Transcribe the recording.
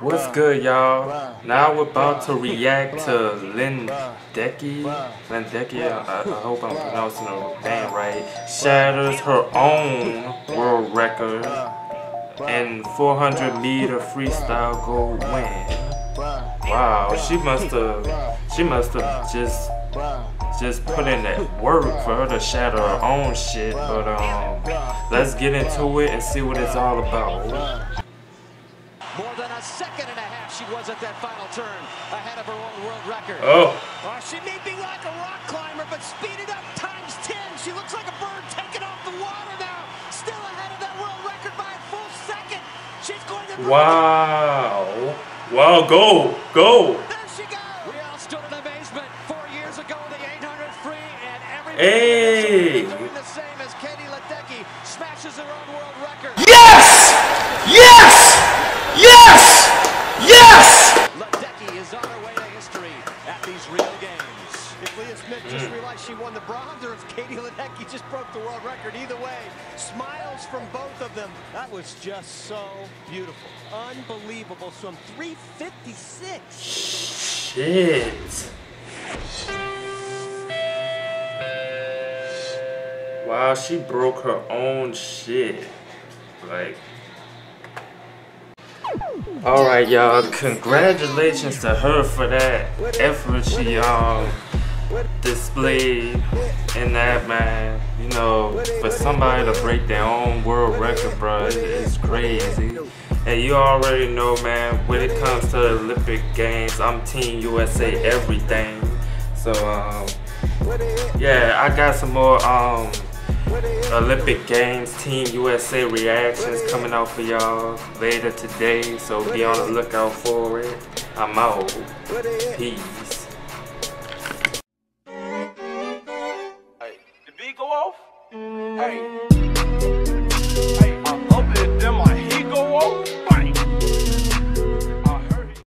What's good, y'all? Now we're about to react to Lynn Decky. Lynn I, I hope I'm pronouncing her name right. Shatters her own world record and 400 meter freestyle gold win. Wow, she must have, she must have just, just put in that work for her to shatter her own shit. But um, let's get into it and see what it's all about. More than a second and a half she was at that final turn ahead of her own world record. Oh. Uh, she may be like a rock climber, but speeded up times 10. She looks like a bird taking off the water now. Still ahead of that world record by a full second. She's going to... Wow. Wow, go, go. There she goes. We all stood in amazement four years ago, the 800 free, and everybody Hey. is doing the same as Katie Ledecky smashes her own world record. Yes! At these Rio Games. If Leah Smith just hmm. realized she won the bronze or if Katie Ledecky just broke the world record, either way, smiles from both of them. That was just so beautiful. Unbelievable swim. 356. Shit. Wow, she broke her own shit. Like. Alright, y'all. Congratulations to her for that effort she um displayed in that man. You know, for somebody to break their own world record, it- it's crazy. And you already know, man, when it comes to Olympic Games, I'm Team USA everything. So, um, yeah, I got some more um, Olympic Games Team USA reactions coming out for y'all later today. So be on the lookout for it. I'm out. Peace. Hey, go off? Hey.